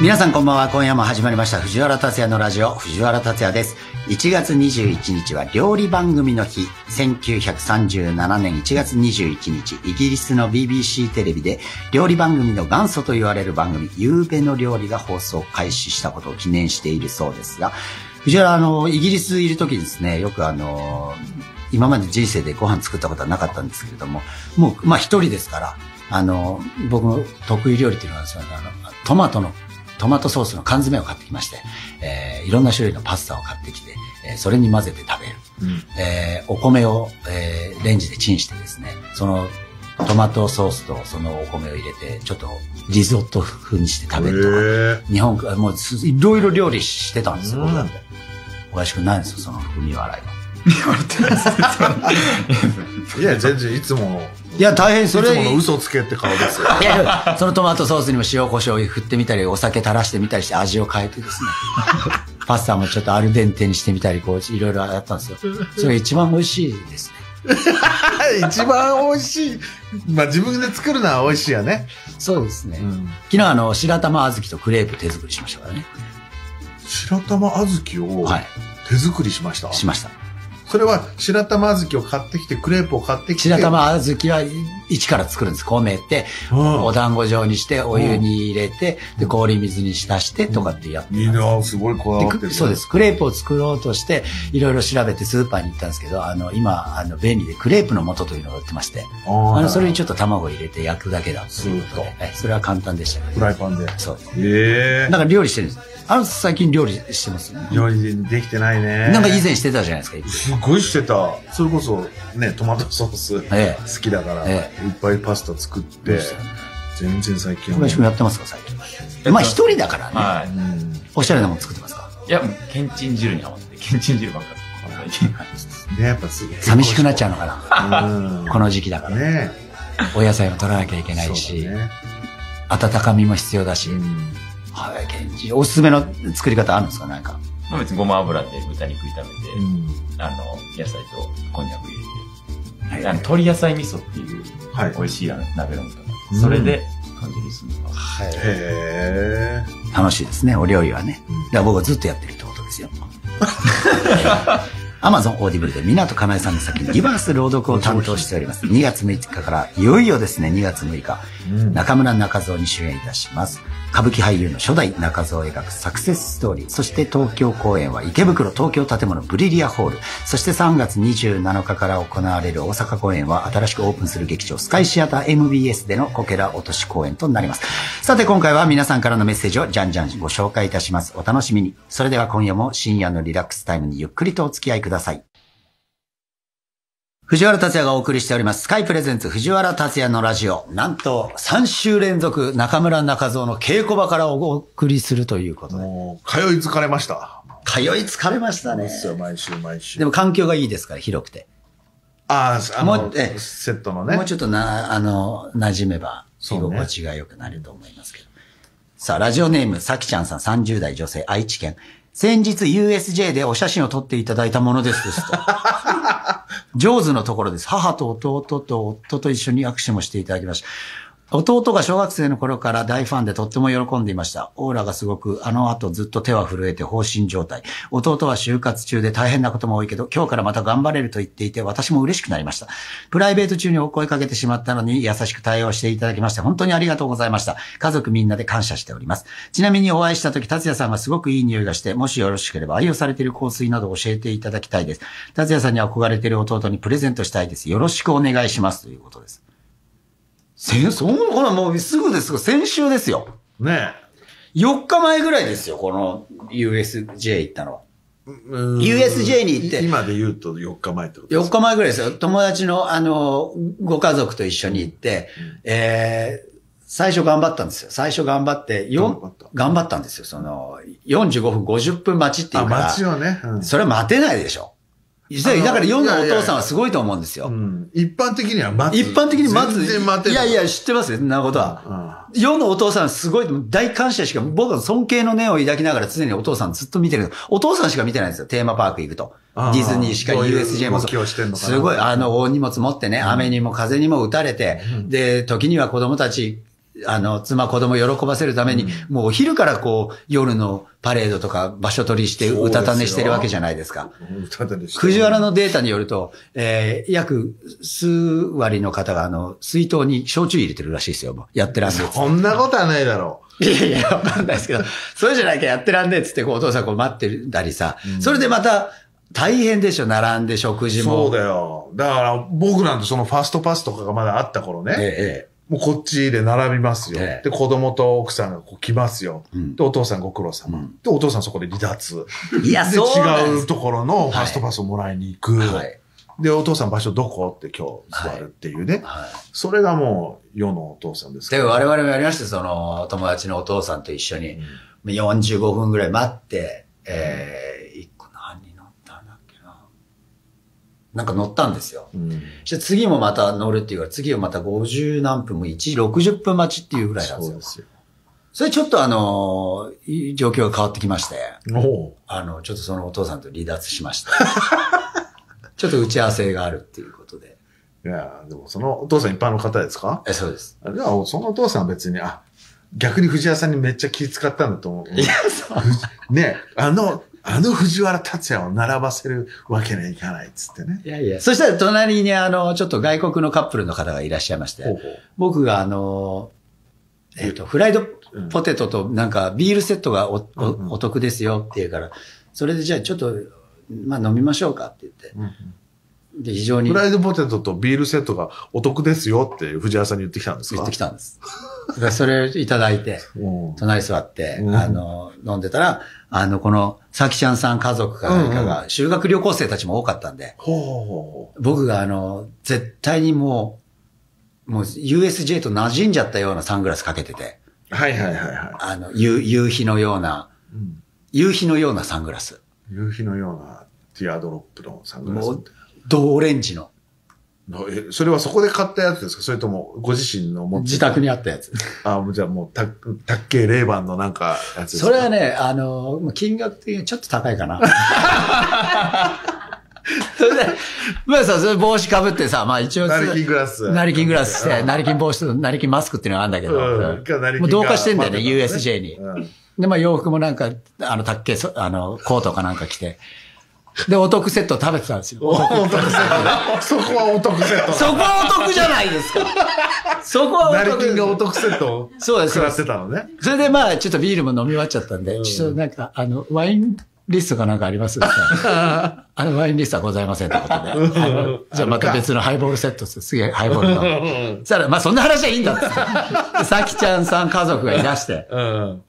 皆さんこんばんは。今夜も始まりました。藤原達也のラジオ、藤原達也です。1月21日は料理番組の日。1937年1月21日、イギリスの BBC テレビで料理番組の元祖と言われる番組、夕べの料理が放送開始したことを記念しているそうですが、藤原、あの、イギリスいる時ですね、よくあの、今まで人生でご飯作ったことはなかったんですけれども、もう、まあ一人ですから、あの、僕の得意料理っていうのはですね、あの、トマトのトマトソースの缶詰を買ってきまして、えー、いろんな種類のパスタを買ってきて、えー、それに混ぜて食べる。うん、えー、お米を、えー、レンジでチンしてですね、そのトマトソースとそのお米を入れて、ちょっとリゾット風にして食べるとか、日本、もういろいろ料理してたんですよ、僕だって。おかしくないんですよ、その踏み笑いは。いや、全然いつもいや、大変それ。いつもの嘘つけって顔ですよ。いや、そのトマトソースにも塩コショウ振ってみたり、お酒垂らしてみたりして味を変えてですね。パスタもちょっとアルデンテにしてみたり、こう、いろいろやったんですよ。それ一番美味しいですね。一番美味しい。まあ自分で作るのは美味しいよね。そうですね。うん、昨日あの、白玉小豆とクレープ手作りしましたからね。白玉小豆を手作りしました、はい、しました。それは白玉小豆を買ってきて、クレープを買ってきて。白玉小豆は一から作るんです。米って、お団子状にして、お湯に入れて、で、氷水に浸してとかってやっていいなすごいこだわってる。そうです。クレープを作ろうとして、いろいろ調べてスーパーに行ったんですけど、あの、今、あの、便利でクレープの素というのが売ってまして、あの、それにちょっと卵入れて焼くだけだということで、それは簡単でしたけど。フライパンで。そうです。ええ。だから料理してるんです。あの、最近料理してます？よね。料理できてないね。なんか以前してたじゃないですか。すごいしてた。それこそ、ね、トマトソース、ええ、好きだから、ええ、いっぱいパスタ作って、全然最近小林君やってますか、最近。まあ一人だからね。はい。おしゃれなもの作ってますか？いや、けんちん汁にハマって、けんちん汁ばっかり。ね、やっぱ寂しくなっちゃうのかな？この時期だから。ね。お野菜も取らなきゃいけないし、温かみも必要だし。はい、けんちん。おすすめの作り方あるんですか？なんか。まあ別にごま油で豚肉炒めて、うん、あの、野菜とこんにゃく入れて、はい、あの鶏野菜味噌っていう、はい、美味しい鍋の素、それで感じにするのが。はい。へ楽しいですね、お料理はね。だから僕はずっとやってるってことですよ。アマゾンオーディブルで湊かなえさんの先にリバース朗読を担当しております。2月6日からいよいよですね、2月6日、うん、中村中蔵に主演いたします。歌舞伎俳優の初代中蔵を描くサクセスストーリー。そして東京公演は池袋東京建物ブリリアホール。そして3月27日から行われる大阪公演は新しくオープンする劇場スカイシアター MBS でのこけら落とし公演となります。さて今回は皆さんからのメッセージをじゃんじゃんご紹介いたします。お楽しみに。それでは今夜も深夜のリラックスタイムにゆっくりとお付き合いください。藤原達也がお送りしております。スカイプレゼンツ藤原達也のラジオ。なんと3週連続中村中蔵の稽古場からお送りするということで。もう、通い疲れました。通い疲れましたね。ですよ、毎週毎週。でも環境がいいですから、広くて。ああ、あの、もうえセットのね。もうちょっとな、あの、馴染めば、居心地が良くなると思いますけど。ね、さあ、ラジオネーム、さきちゃんさん30代女性、愛知県。先日 USJ でお写真を撮っていただいたものですですと。上手のところです。母と弟と夫と一緒に握手もしていただきました。弟が小学生の頃から大ファンでとっても喜んでいました。オーラがすごく、あの後ずっと手は震えて放心状態。弟は就活中で大変なことも多いけど、今日からまた頑張れると言っていて、私も嬉しくなりました。プライベート中にお声かけてしまったのに、優しく対応していただきまして、本当にありがとうございました。家族みんなで感謝しております。ちなみにお会いした時、達也さんがすごくいい匂いがして、もしよろしければ愛用されている香水などを教えていただきたいです。達也さんに憧れている弟にプレゼントしたいです。よろしくお願いします。ということです。先、その、ほらもうすぐですが、先週ですよ。ねえ。4日前ぐらいですよ、この USJ 行ったのは。USJ に行って。今で言うと4日前ってことですか ?4 日前ぐらいですよ。友達の、あの、ご家族と一緒に行って、うん、えー、最初頑張ったんですよ。最初頑張って、よ、頑張ったんですよ。その、45分50分待ちっていうから。待ちよね。うん、それは待てないでしょ。だから世のお父さんはすごいと思うんですよ。一般的には待つ。一般的に待つ。全然待ていやいや、知ってますよ、そんなことは。世のお父さんすごい、大感謝しか、僕は尊敬の念を抱きながら常にお父さんずっと見てる。お父さんしか見てないんですよ、テーマパーク行くと。ディズニーしか USJ もすごい、あの、大荷物持ってね、雨にも風にも打たれて、で、時には子供たちあの、妻子供喜ばせるために、うん、もうお昼からこう、夜のパレードとか場所取りして歌種してるわけじゃないですか。歌種して。藤原のデータによると、えー、約数割の方があの、水筒に焼酎入れてるらしいですよ。やってらんねそんなことはないだろう。いやいや、わかんないですけど、それじゃなきゃやってらんねえっつってこうお父さんこう待ってたりさ、うん、それでまた、大変でしょ、並んで食事も。そうだよ。だから僕なんてそのファストパスとかがまだあった頃ね。ええ。もうこっちで並びますよ。ええ、で、子供と奥さんがこう来ますよ。うん、で、お父さんご苦労様、うん。で、お父さんそこで離脱。いや、そう違うところのファストパスをもらいに行く。はい、で、お父さん場所どこ？って今日座るっていうね。はい、それがもう世のお父さんですから、で、我々もやりましたその、友達のお父さんと一緒に、うん、45分ぐらい待って、えーなんか乗ったんですよ。うん、じ次もまた乗るっていうから、次はまた50何分も1時60分待ちっていうぐらいなんですよ。そうですよ。それちょっとあの、状況が変わってきまして、あの、ちょっとそのお父さんと離脱しました。ちょっと打ち合わせがあるっていうことで。いやでもそのお父さん一般の方ですか？え、そうです。じゃあ、そのお父さんは別に、あ、逆に藤原さんにめっちゃ気遣ったんだと思う。いや、そう。ね、あの、あの藤原達也を並ばせるわけにはいかないっつってね。いやいや。そしたら隣にあの、ちょっと外国のカップルの方がいらっしゃいまして、ほうほう僕があの、えっ、ー、と、フライドポテトとなんかビールセットがお,、おお得ですよって言うから、それでじゃあちょっと、まあ飲みましょうかって言って。うんうんで、非常に。フライドポテトとビールセットがお得ですよって藤原さんに言ってきたんですか？言ってきたんです。それいただいて、隣座って、あの、飲んでたら、あの、この、さきちゃんさん家族か何かが、修学旅行生たちも多かったんで、僕があの、絶対にもう、もう USJ と馴染んじゃったようなサングラスかけてて、はいはいはいはい。あの、夕夕日のような、夕日のようなサングラス。夕日のようなティアドロップのサングラス。もう、ドオレンジの。え、それはそこで買ったやつですか？それともご自身の持自宅にあったやつ。あじゃあもう、た、たっけレーバンのなんかやつですか？それはね、あの、金額的にちょっと高いかな。それで、まあさ、それ帽子かぶってさ、まあ一応。ナリキングラス。ナリキングラスして、ナリキン帽子とナリキンマスクっていうのがあるんだけど、うん、もう同化してんだよね、USJ に。うん、で、まあ洋服もなんか、あの、たっけ、あの、コートかなんか着て。で、お得セット食べてたんですよ。お得セット。そこはお得セット。そこはお得じゃないですか。そこはお得。成金がお得セットそうです。食らってたのね。それでまあ、ちょっとビールも飲み終わっちゃったんで、ちょっとなんか、あの、ワインリストかなんかあります？あの、ワインリストはございませんってことで。じゃあまた別のハイボールセットす。すげえハイボールの。そしたら、まあそんな話はいいんだって。さきちゃんさん家族がいらして、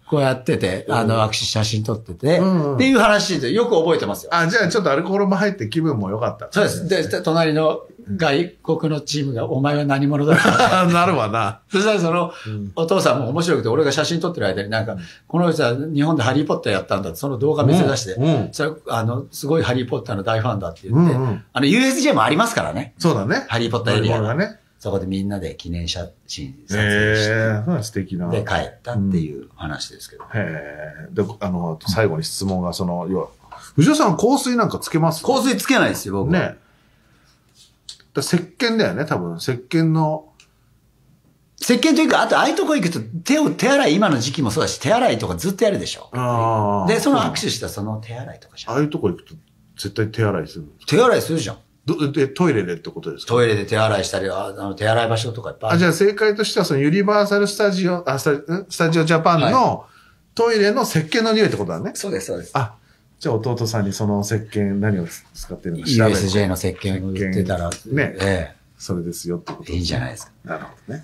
こうやってて、あの、握手写真撮ってて、っていう話でよく覚えてますよ。あ、じゃあちょっとアルコールも入って気分も良かった。そうです。で、隣の外国のチームが、お前は何者だ なるわな。そしたらその、お父さんも面白くて、俺が写真撮ってる間になんか、この人は日本でハリーポッターやったんだって、その動画見せ出して、それ、あの、すごいハリーポッターの大ファンだって言って、あの、USJ もありますからね。そうだね。ハリーポッターエリアが。ね。そこでみんなで記念写真撮影して。えー、素敵な。で、帰ったっていう話ですけど。へえ。で、あの、最後に質問が、その、要は、藤尾さん香水なんかつけます？香水つけないですよ、僕。ね。石鹸だよね、多分。石鹸の。石鹸というか、あと、ああいうとこ行くと、手を、手洗い、今の時期もそうだし、手洗いとかずっとやるでしょ。あで、その握手したその手洗いとかじゃん。ああいうとこ行くと、絶対手洗いする。手洗いするじゃん。どで、トイレでってことですか？トイレで手洗いしたり、あの、手洗い場所とかいっぱいある。あ、じゃあ正解としては、そのユニバーサルスタジオ、あ、スタスタジオジャパンの、トイレの石鹸の匂いってことだね。そうです、そうです。あ、じゃあ弟さんにその石鹸何を使ってるのか調べ USJ の石鹸を売ってたら。ね。ええ。それですよってこと、いいんじゃないですか。なるほどね。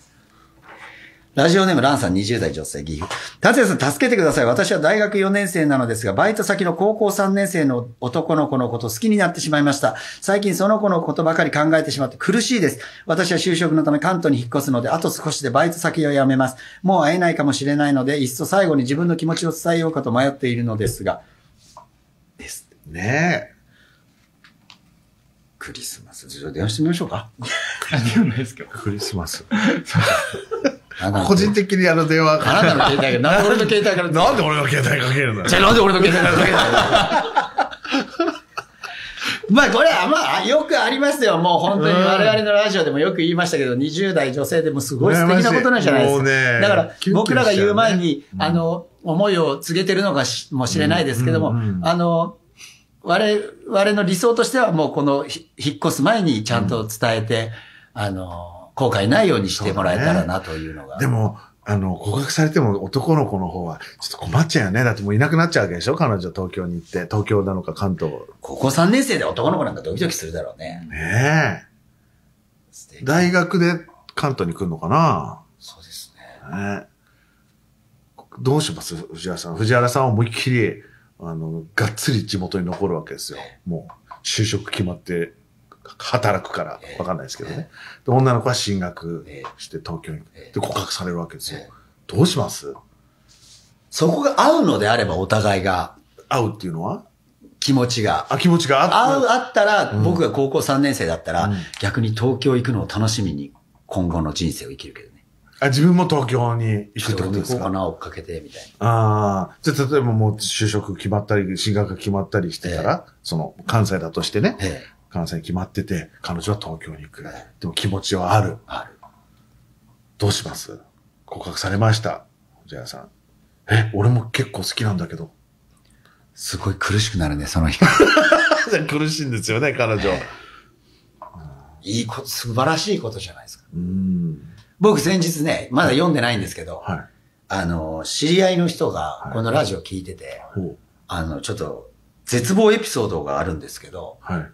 ラジオネームランさん20代女性岐阜。達也さん助けてください。私は大学4年生なのですが、バイト先の高校3年生の男の子のこと好きになってしまいました。最近その子のことばかり考えてしまって苦しいです。私は就職のため関東に引っ越すので、あと少しでバイト先を辞めます。もう会えないかもしれないので、いっそ最後に自分の気持ちを伝えようかと迷っているのですが。ねえ。クリスマス。じゃあ電話してみましょうか。何もないですけど。クリスマス。個人的にあの電話あなたの携帯が、なんで俺の携帯から。なんで俺の携帯かけるのじゃあなんで俺の携帯からかけるの？まあこれはまあよくありますよ。もう本当に我々のラジオでもよく言いましたけど、20代女性でもすごい素敵なことなんじゃないですか。ね、だから僕らが言う前に、あの、思いを告げてるのかもしれないですけども、あの、我々の理想としてはもうこの引っ越す前にちゃんと伝えて、あの、後悔ないようにしてもらえたらなというのが。でも、あの、告白されても男の子の方は、ちょっと困っちゃうよね。だってもういなくなっちゃうわけでしょ彼女東京に行って。東京なのか関東。高校3年生で男の子なんかドキドキするだろうね。ねえ。大学で関東に来るのかな？そうですね。ねどうします？藤原さん。藤原さんは思いっきり、あの、がっつり地元に残るわけですよ。もう、就職決まって働くから、わかんないですけどね。で、女の子は進学して東京に、で、告白されるわけですよ。どうします？そこが合うのであればお互いが。合うっていうのは？気持ちが。あ、気持ちが合う。合ったら、僕が高校3年生だったら、逆に東京行くのを楽しみに今後の人生を生きるけどね。あ、自分も東京に行くってことですか？行こうか？けて、みたいな。ああ。じゃあ、例えばもう就職決まったり、進学が決まったりしてたら、その、関西だとしてね。ええ関西決まってて、彼女は東京に行く。でも気持ちはある。ある。どうします？告白されました？藤原さん。え、俺も結構好きなんだけど。すごい苦しくなるね、その日。苦しいんですよね、彼女。いいこと、素晴らしいことじゃないですか。僕先日ね、まだ読んでないんですけど、はい、あの、知り合いの人がこのラジオ聞いてて、はい、あの、ちょっと絶望エピソードがあるんですけど、はい、って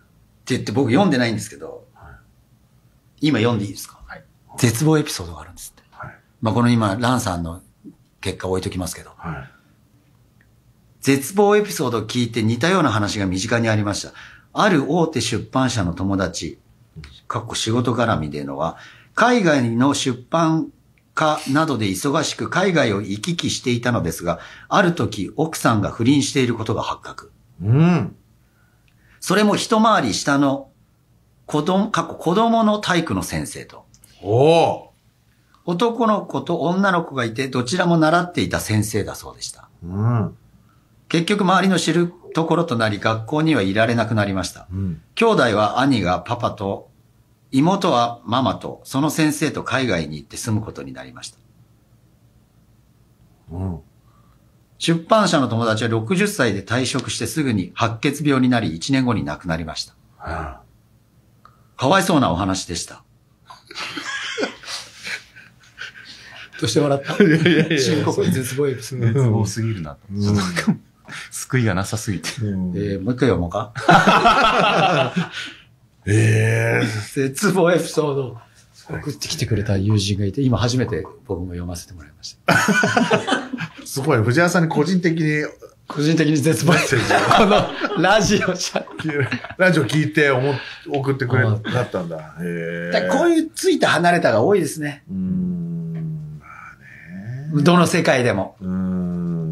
言って僕読んでないんですけど、はい、今読んでいいですか、はい、絶望エピソードがあるんですって。はい、まあこの今、ランさんの結果置いときますけど、はい、絶望エピソードを聞いて似たような話が身近にありました。ある大手出版社の友達、かっこ仕事絡みでのは、海外の出版家などで忙しく海外を行き来していたのですが、ある時奥さんが不倫していることが発覚。うん。それも一回り下の子供、過去子供の体育の先生と。お男の子と女の子がいて、どちらも習っていた先生だそうでした。うん、結局周りの知るところとなり、学校にはいられなくなりました。うん、兄弟は兄がパパと、妹はママと、その先生と海外に行って住むことになりました。うん出版社の友達は60歳で退職してすぐに白血病になり1年後に亡くなりました。はあ、かわいそうなお話でした。どうして笑った？いやいやいや深刻に絶望エピソード。絶望すぎるなと。うん、救いがなさすぎて。うん、えー、もう一回読もうか。ええー、絶望エピソード。送ってきてくれた友人がいて、今初めて僕も読ませてもらいました。すごい、藤原さんに個人的に、個人的に絶望してこのラジオしゃ、ラジオ聞いて思送ってくれだったんだ。へこういうついた離れたが多いですね。うん。まあね。どの世界でも。うん。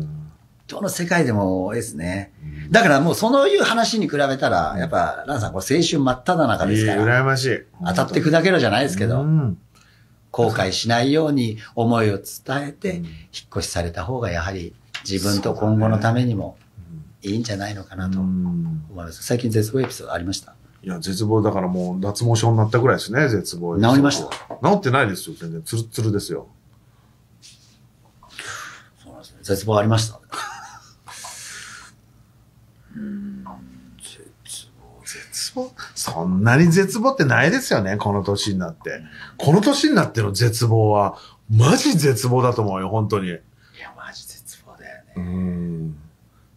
どの世界でも多いですね。だからもうそういう話に比べたら、やっぱ、ランさん、これ青春真っ只中ですから。羨ましい。当たって砕けろじゃないですけど、後悔しないように思いを伝えて、引っ越しされた方がやはり自分と今後のためにもいいんじゃないのかなと思います。最近絶望エピソードありました？いや、絶望だからもう脱毛症になったぐらいですね、絶望。治りました？治ってないですよ、全然。ツルツルですよ。そうなんですね。絶望ありました絶望そんなに絶望ってないですよね、この年になって。この年になっての絶望は、マジ絶望だと思うよ、本当に。いや、マジ絶望だよね。うん。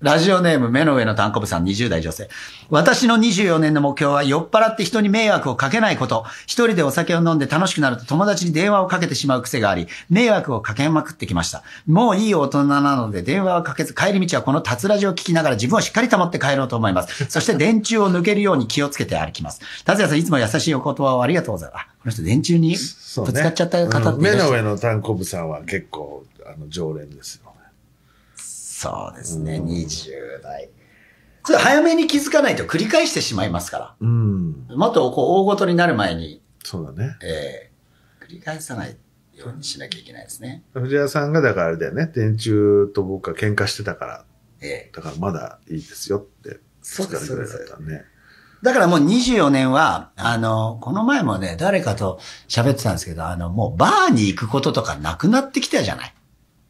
ラジオネーム目の上の単行部さん20代女性。私の24年の目標は酔っ払って人に迷惑をかけないこと。一人でお酒を飲んで楽しくなると友達に電話をかけてしまう癖があり、迷惑をかけまくってきました。もういい大人なので電話をかけず帰り道はこのタツラジを聞きながら自分をしっかり保って帰ろうと思います。そして電柱を抜けるように気をつけて歩きます。達也さんいつも優しいお言葉をありがとうございます。この人電柱にぶつかっちゃった方って、ねうん、目の上の単行部さんは結構、あの、常連ですよ。そうですね、うん、20代。それ早めに気づかないと繰り返してしまいますから。うん。もっとこう大ごとになる前に。そうだね。ええー、繰り返さないようにしなきゃいけないですね。藤原さんがだからあれだよね、電柱と僕が喧嘩してたから。ええー、だからまだいいですよって。そうです、そうです。ね。だからもう24年は、あの、この前もね、誰かと喋ってたんですけど、あの、もうバーに行くこととかなくなってきたじゃない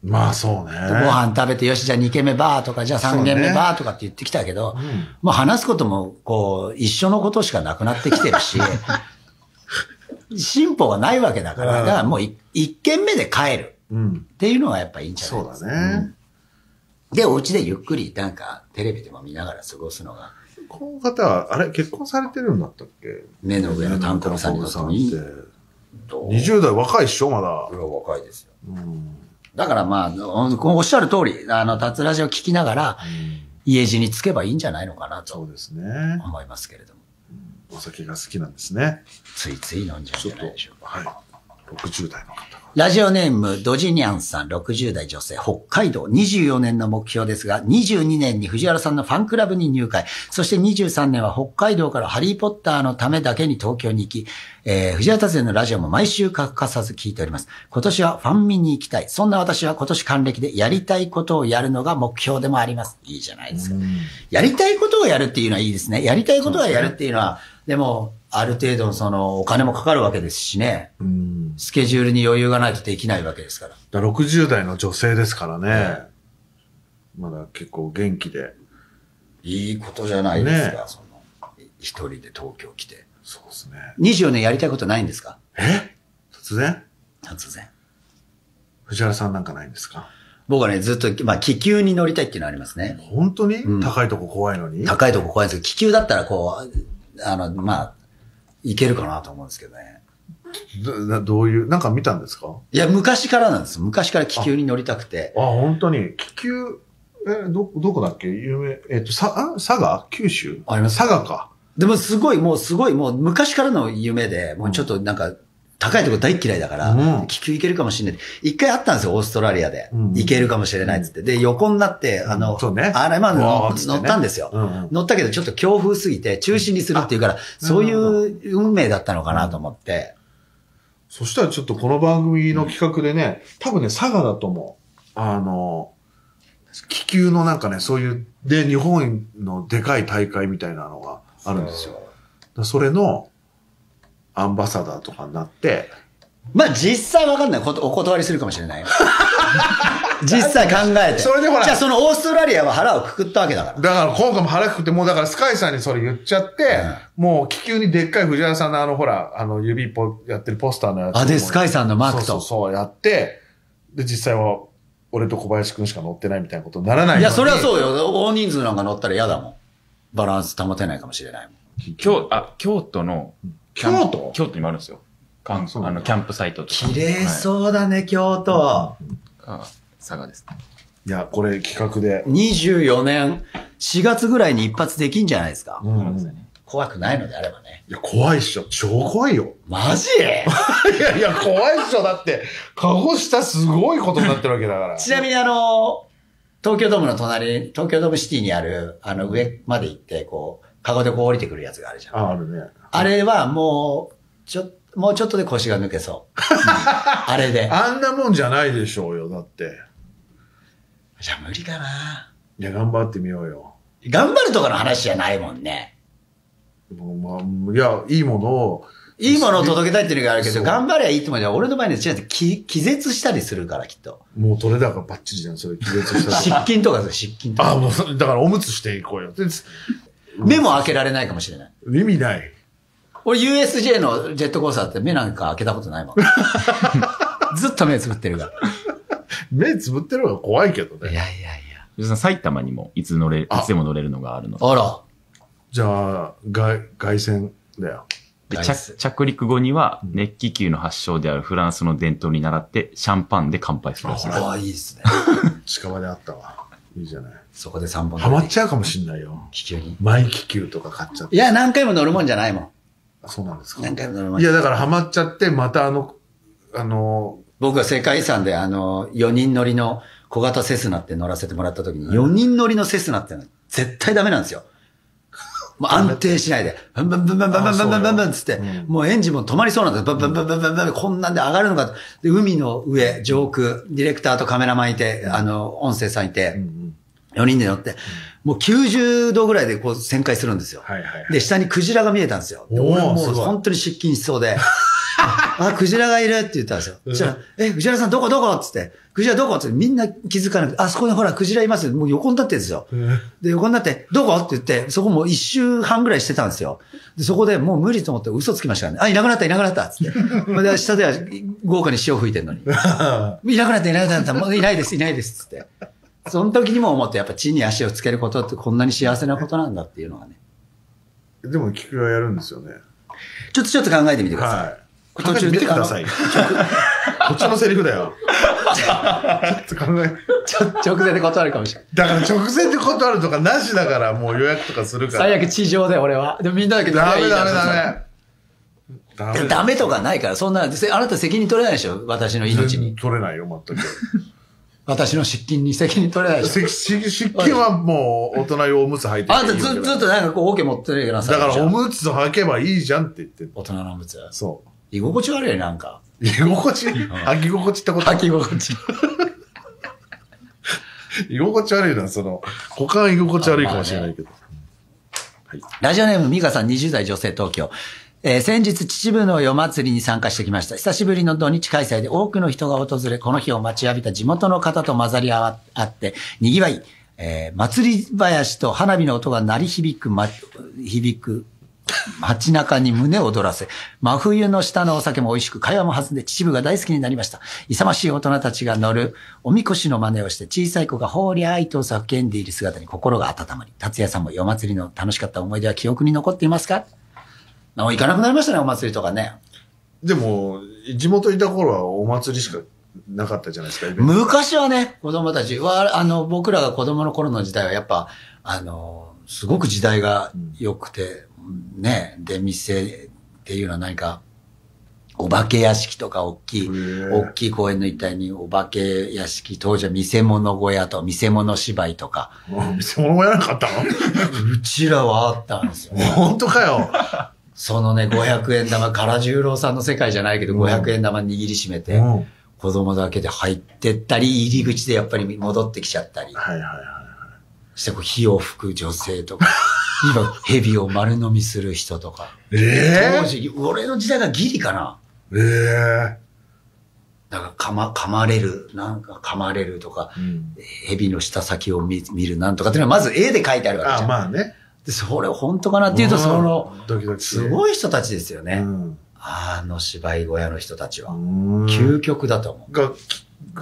まあそうね。ご飯食べて、よし、じゃあ2軒目バーとか、じゃあ3軒目バーとかって言ってきたけど、ねうん、もう話すことも、こう、一緒のことしかなくなってきてるし、進歩がないわけだから、だからもう1軒目で帰る。っていうのがやっぱいいんじゃない？ですか。そうだね。で、お家でゆっくりなんかテレビでも見ながら過ごすのが。この方は、あれ、結婚されてるんだったっけ？目の上の単行さんに乗ってもいい？20代若いっしょ、まだ。若いですよ。うんだからまあ、おっしゃる通り、あの、達ラジオ聞きながら、家路につけばいいんじゃないのかなと。そうですね。思いますけれども。お酒が好きなんですね。ついつい飲んじゃうんじゃないでしょうか。はい。60代の方。ラジオネーム、ドジニャンさん、60代女性、北海道、24年の目標ですが、22年に藤原さんのファンクラブに入会、そして23年は北海道からハリーポッターのためだけに東京に行き、えー、藤原達也のラジオも毎週欠かさず聞いております。今年はファンミに行きたい。そんな私は今年還暦でやりたいことをやるのが目標でもあります。いいじゃないですか。やりたいことをやるっていうのはいいですね。やりたいことをやるっていうのは、でも、ある程度そのお金もかかるわけですしね。うん、スケジュールに余裕がないとできないわけですから。だ60代の女性ですからね。まだ結構元気で。いいことじゃないですか。ね、その一人で東京来て。そうですね。24年やりたいことないんですか？え？突然？突然。藤原さんなんかないんですか？僕はね、ずっと、まあ、気球に乗りたいっていうのはありますね。本当に、うん、高いとこ怖いのに？高いとこ怖いんですけど、気球だったらこう、あの、まあ、いけるかなと思うんですけどね。どどういう、なんか見たんですか？いや、昔からなんです。昔から気球に乗りたくて。あ、あ本当に？気球、え、ど、どこだっけ？有名、えっと、さ、あ佐賀？九州？あります。佐賀か。でもすごい、もうすごい、もう昔からの夢で、もうちょっとなんか、高いとこ大嫌いだから、うん、気球行けるかもしれない。一回あったんですよ、オーストラリアで。うん、行けるかもしれないっつって。で、横になって、あの、そうね。あれ、まあ、乗ったんですよ、うんうん。乗ったけどちょっと強風すぎて中止にするっていうから、そういう運命だったのかなと思って。そしたらちょっとこの番組の企画でね、多分ね、佐賀だと思う。あの、気球のなんかね、そういう、で、日本のでかい大会みたいなのがあるんですよ。それの、アンバサダーとかになって、まあ実際わかんない。お断りするかもしれないよ。実際考えて。それでほら。じゃあそのオーストラリアは腹をくくったわけだから。だから今回も腹くくって、もうだからスカイさんにそれ言っちゃって、うん、もう気球にでっかい藤原さんのあのほら、あの指ポやってるポスターのやつ。あ、で、スカイさんのマークと。そうそうやって、で、実際は俺と小林くんしか乗ってないみたいなことにならないいや、それはそうよ。大人数なんか乗ったら嫌だもん。バランス保てないかもしれないもん。京、あ、京都の、京都？京都にもあるんですよ。あの、キャンプサイトとか。綺麗そうだね、京都。あ、佐賀ですね。いや、これ企画で。24年、4月ぐらいに一発できんじゃないですか。うん、怖くないのであればね。いや、怖いっしょ。超怖いよ。マジ？いやいや、怖いっしょ。だって、鹿児下すごいことになってるわけだから。ちなみにあの、東京ドームの隣、東京ドームシティにある、あの上まで行って、こう、カゴでこう降りてくるやつがあるじゃん。あ、あるね。あれはもう、ちょっと、もうちょっとで腰が抜けそう。あれで。あんなもんじゃないでしょうよ、だって。じゃあ無理かな。いや、頑張ってみようよ。頑張るとかの話じゃないもんね。まあ、いや、いいものを。いいものを届けたいっていうのがあるけど、頑張りゃいいってもんじゃ、俺の場合に違って気気絶したりするから、きっと。もう取れ高バッチリじゃん、それ気絶したら。失禁とか失禁とか。あ、もう、だからおむつしていこうよ。目も開けられないかもしれない。意味ない。俺 USJ のジェットコースターって目なんか開けたことないもん。ずっと目つぶってるから。目つぶってる方が怖いけどね。いやいやいや。埼玉にもいつ乗れ、いつでも乗れるのがあるの？あら。じゃあ、外、外線だよ。で着着陸後には、熱気球の発祥であるフランスの伝統に習って、シャンパンで乾杯するらしいああ、いいですね。近場であったわ。いいじゃない。そこで3本。ハマっちゃうかもしんないよ。気球に？マイ気球とか買っちゃって。いや、何回も乗るもんじゃないもん。そうなんですか何回も乗りました。いや、だからハマっちゃって、またあの、あの、僕が世界遺産であの、4人乗りの小型セスナって乗らせてもらった時に、4人乗りのセスナってのは絶対ダメなんですよ。もう安定しないで、バンバンバンバンバンバンバンバンバンバンつって、もうエンジンも止まりそうなんです。バンバンバンバンバンバンこんなんで上がるのか。で、海の上、上空、ディレクターとカメラマンいて、あの、音声さんいて、4人で乗って、もう90度ぐらいでこう旋回するんですよ。はいはい、で、下にクジラが見えたんですよ。で俺もう本当に失禁しそうで、あ、クジラがいるって言ったんですよ。そしたら、え、クジラさんどこどこっつって、クジラどこってみんな気づかなくて、あそこにほらクジラいますもう横になってるんですよ。で、横になって、どこ？って言って、そこもう一周半ぐらいしてたんですよ。で、そこでもう無理と思って嘘つきましたね。あ、いなくなったいなくなったっつって。で、下では豪華に潮吹いてんのに。いなくなったいなくなった、もういないですいないですっつって。その時にも思って、やっぱ地に足をつけることってこんなに幸せなことなんだっていうのがね。でも、菊はやるんですよね。ちょっとちょっと考えてみてください。はい途中で。見てください。こっちのセリフだよ。ちょっと考え。ちょ、直前で断るかもしれない。だから直前で断るとかなしだから、もう予約とかするから。最悪地上で俺は。でもみんなだけど。ダメダメダメ。ダメとかないから、そんな、あなた責任取れないでしょ？私の命に。取れないよ、全く。私の失禁に責任取れないでしょ失禁はもう大人用おむつ履いてあんたずずっとなんかこう、オケ持ってるけどさ。だからおむつ履けばいいじゃんって言って大人のおむつ。そう。居心地悪いなんか。居心地？履き心地ってこと？履き心地。居心地悪いな、その、他は居心地悪いかもしれないけど。はい、ラジオネーム、ミカさん20代女性東京。えー、先日、秩父の夜祭りに参加してきました。久しぶりの土日開催で多くの人が訪れ、この日を待ちわびた地元の方と混ざり合って、賑わい、えー、祭り林と花火の音が鳴り響く、ま、響く街中に胸を躍らせ、真冬の下のお酒も美味しく、会話も弾んで秩父が大好きになりました。勇ましい大人たちが乗るおみこしの真似をして、小さい子がホーリャーイと叫んでいる姿に心が温まり、達也さんも夜祭りの楽しかった思い出は記憶に残っていますか？もう行かなくなりましたね、お祭りとかね。でも、地元いた頃はお祭りしかなかったじゃないですか、昔はね、子供たちは、あの、僕らが子供の頃の時代はやっぱ、あの、すごく時代が良くて、ね、出店っていうのは何か、お化け屋敷とか大きい、大きい公園の一帯にお化け屋敷、当時は見せ物小屋と見せ物芝居とか。見せ物小屋なかったの？うちらはあったんですよ、ね。本当かよ。そのね、500円玉、唐十郎さんの世界じゃないけど、500円玉握りしめて、子供だけで入ってったり、入り口でやっぱり戻ってきちゃったり。はいはいはい。してこう火を吹く女性とか。今、蛇を丸飲みする人とか。ええー、当時、俺の時代がギリかな。ええー。なんか、かま、噛まれる、なんか噛まれるとか、うん、蛇の舌先を見見るなんとかっていうのはまず絵で書いてあるわけじゃん。あ、まあね。で、それ本当かなっていうと、その、すごい人たちですよね。うん、あの芝居小屋の人たちは。究極だと思う。が、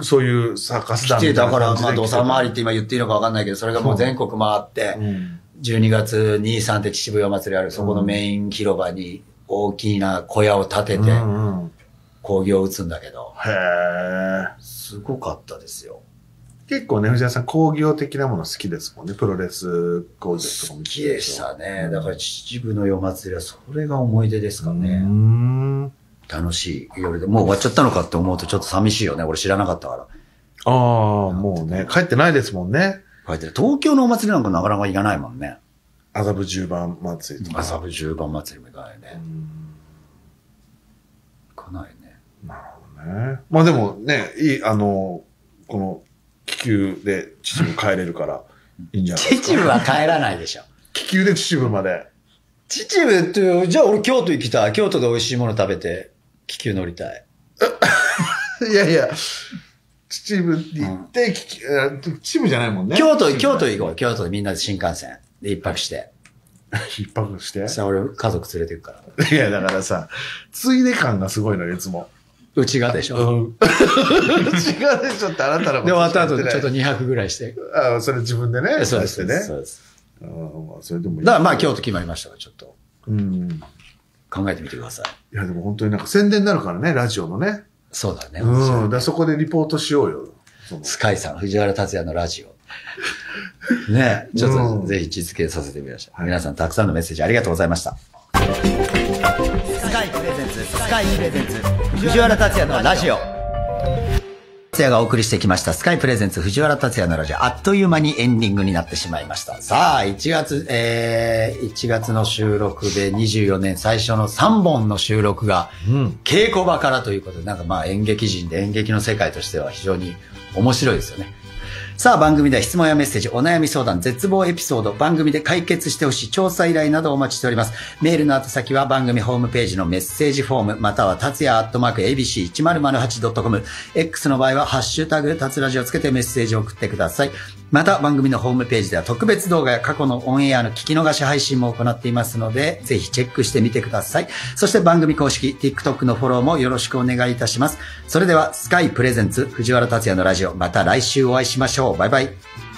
そういうサーカス団来て、だから、まあ、土佐回りって今言っていいのかわかんないけど、それがもう全国回って、うん12月2、3って秩父夜祭りある、そこのメイン広場に大きな小屋を建てて、工業を打つんだけど。へえ。すごかったですよ。結構ね、藤原さん工業的なもの好きですもんね。プロレス工業とかも好きでしたね。だから秩父の夜祭りはそれが思い出ですかね。楽しい夜で。もう終わっちゃったのかって思うとちょっと寂しいよね。俺知らなかったから。ああ、もうね、帰ってないですもんね。書いてる。東京のお祭りなんかなかなか行かないもんね。麻布十番祭りとか。麻布十番祭りも行かないね。行かないね。なるほどね。まあでもね、いい、あの、この気球で秩父帰れるからいいんじゃないですか？秩父は帰らないでしょ。気球で秩父まで。秩父って、じゃあ俺京都行きたい。京都で美味しいもの食べて気球乗りたい。いやいや、秩父に行って、うん、秩父じゃないもんね。京都、京都行こう。京都でみんなで新幹線。で、一泊して。一泊して？さあ、俺、家族連れてくから。いや、だからさ、ついで感がすごいのいつも。うちがでしょ。うちがでしょってあなたので、終わった後ちょっと2泊ぐらいして。ああ、それ自分で？ね。そうです。ね。そうです。ああ、それでもいい。だからまあ、京都決まりましたから、ちょっと。うん。考えてみてください。いや、でも本当になんか宣伝になるからね、ラジオのね。そうだね。うん。だそこでリポートしようよ。スカイさん、藤原達也のラジオ。ねちょっとぜひ実現させてみました。皆さんたくさんのメッセージありがとうございました。スカイプレゼンツ、スカイプレゼンツ、藤原達也のラジオ。達也がお送りしてきました、スカイプレゼンツ藤原達也のラジオ、あっという間にエンディングになってしまいました。さあ、1月、えー、1月の収録で24年最初の3本の収録が、稽古場からということで、なんかまあ演劇人で演劇の世界としては非常に面白いですよね。さあ、番組では質問やメッセージ、お悩み相談、絶望エピソード、番組で解決してほしい調査依頼などお待ちしております。メールの宛先は番組ホームページのメッセージフォーム、または達也アットマーク ABC1008.com、X の場合はハッシュタグ、達ラジをつけてメッセージを送ってください。また、番組のホームページでは特別動画や過去のオンエアの聞き逃し配信も行っていますので、ぜひチェックしてみてください。そして番組公式 TikTok のフォローもよろしくお願いいたします。それでは、スカイプレゼンツ藤原達也のラジオ、また来週お会いしましょう。バイバイ。